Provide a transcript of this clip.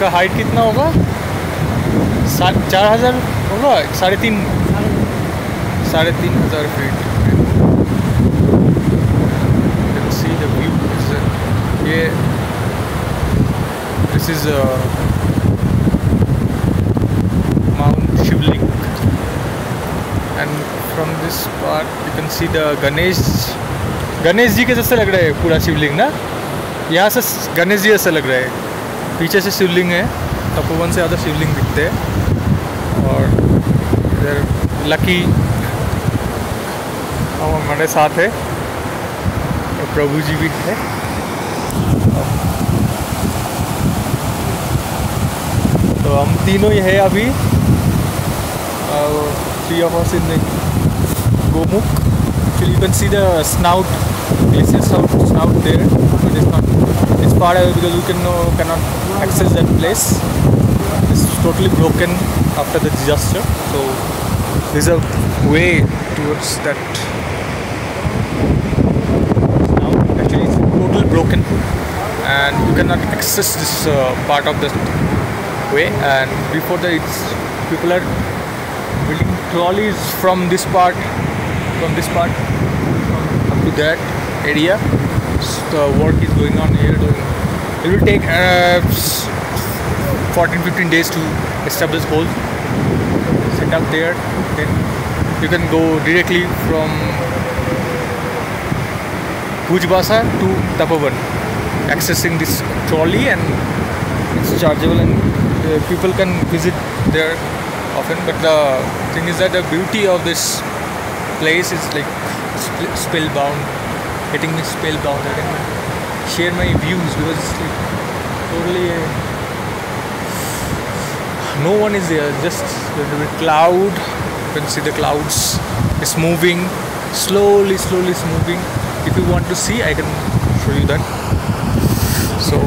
इसका हाइट कितना होगा? चार हज़ार होगा? साढ़े तीन? साढ़े तीन हज़ार फीट सी व्यू ये this is mount Shivling and from this part you can see the Ganesh Ganesh ji के जैसे लग रहा है पूरा शिवलिंग, ना? यहाँ से गणेश जी ऐसा लग रहा है। पीछे से शिवलिंग है, तपोवन से ज़्यादा शिवलिंग दिखते हैं। और इधर लकी और हमारे साथ है, और प्रभु जी भी है। तो हम तीनों ही है अभी three of us in Gomukh you can see the snout places of snout there इस part because you can no can not access that place. It's totally broken after the disaster. So there's a way towards that snout. Actually, it's totally broken, and you cannot access this uh, part of the way. And before that, it's people are building trolleys from this part from this part up to that area so the work is going on here it will take uh, 14 15 days to establish holes set up there then you can go directly from Bhojbasa to Tapovan accessing this trolley and it's chargeable and uh, people can visit there often. But the thing is that the beauty of this place is like sp- spellbound getting me spellbound share my views because it's like totally uh, no one is there. Just the, the cloud you can see the clouds it's moving slowly slowly it's moving. If you want to see I can show you that. So